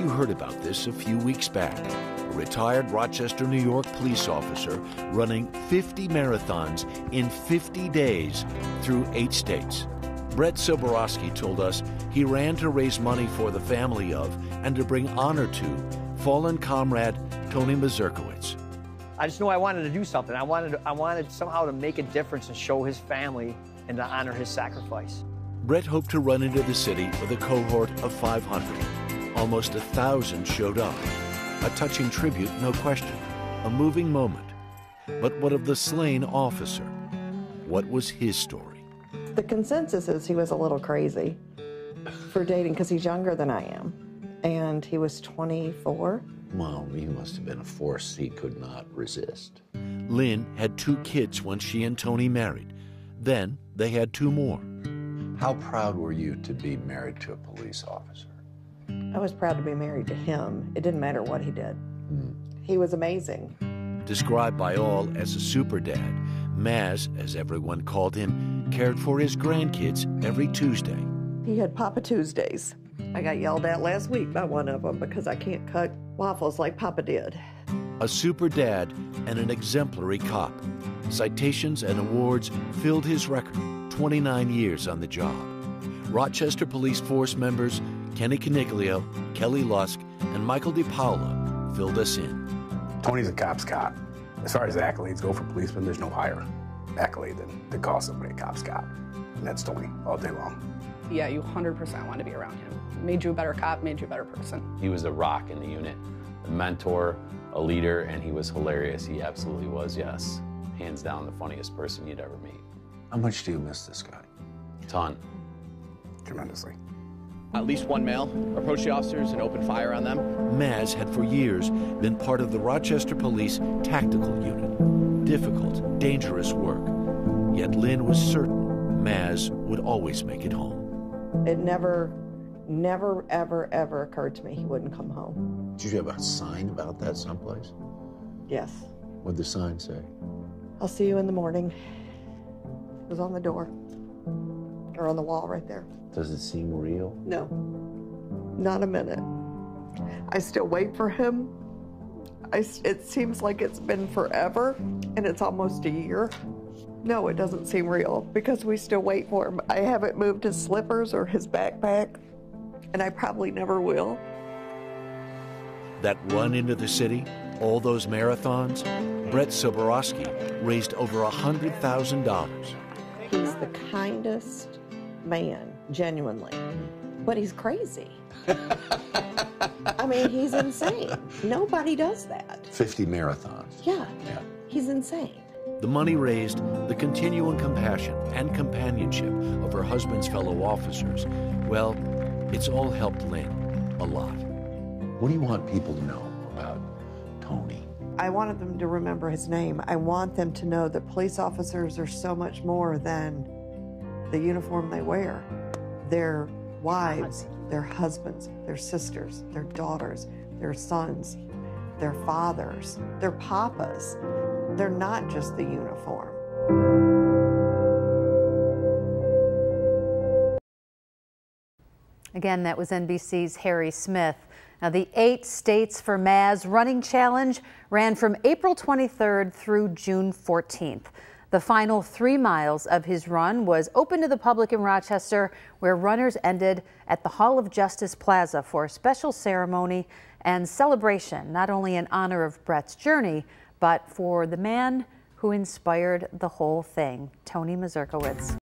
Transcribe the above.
you heard about this a few weeks back. A retired Rochester, New York police officer running 50 marathons in 50 days through eight states. Brett Soborowski told us he ran to raise money for the family of and to bring honor to fallen comrade Tony Mazurkiewicz. I just knew I wanted to do something. I wanted, I wanted somehow to make a difference and show his family and to honor his sacrifice. Brett hoped to run into the city with a cohort of 500. Almost a thousand showed up. A touching tribute, no question. A moving moment. But what of the slain officer? What was his story? The consensus is he was a little crazy for dating because he's younger than I am. And he was 24. Well, he must have been a force he could not resist. Lynn had two kids when she and Tony married. Then they had two more. How proud were you to be married to a police officer? I was proud to be married to him. It didn't matter what he did. Mm. He was amazing. Described by all as a super dad, Maz, as everyone called him, cared for his grandkids every Tuesday. He had Papa Tuesdays. I got yelled at last week by one of them because I can't cut waffles like Papa did. A super dad and an exemplary cop. Citations and awards filled his record 29 years on the job. Rochester Police Force members Kenny Caniglio, Kelly Lusk, and Michael DiPaola filled us in. Tony's a cop's cop. As far as accolades go for policemen, there's no higher accolade than to call somebody a cop's cop. And that's Tony all day long. Yeah, you 100% want to be around him. Made you a better cop, made you a better person. He was a rock in the unit, a mentor, a leader, and he was hilarious. He absolutely was, yes. Hands down, the funniest person you'd ever meet. How much do you miss this guy? A ton. Tremendously. At least one male approached the officers and opened fire on them. Maz had for years been part of the Rochester Police Tactical Unit. Difficult, dangerous work. Yet Lynn was certain Maz would always make it home. It never, never, ever, ever occurred to me he wouldn't come home. Did you have a sign about that someplace? Yes. What'd the sign say? I'll see you in the morning. It was on the door or on the wall right there. Does it seem real? No, not a minute. I still wait for him. I, it seems like it's been forever, and it's almost a year. No, it doesn't seem real because we still wait for him. I haven't moved his slippers or his backpack, and I probably never will. That run into the city, all those marathons, Brett Soborowski raised over $100,000. He's the kindest man, genuinely, mm-hmm. but he's crazy. I mean, he's insane. Nobody does that. 50 marathons. Yeah. Yeah. He's insane. The money raised, the continuing compassion and companionship of her husband's fellow officers, well, it's all helped Lynn a lot. What do you want people to know about Tony? I wanted them to remember his name. I want them to know that police officers are so much more than the uniform they wear. Their wives, their husbands, their sisters, their daughters, their sons, their fathers, their papas. They're not just the uniform. Again, that was NBC's Harry Smith. Now, the Eight States for Maz Running Challenge ran from April 23rd through June 14th. The final three miles of his run was open to the public in Rochester, where runners ended at the Hall of Justice Plaza for a special ceremony and celebration, not only in honor of Brett's journey, but for the man who inspired the whole thing, Tony Mazurkiewicz.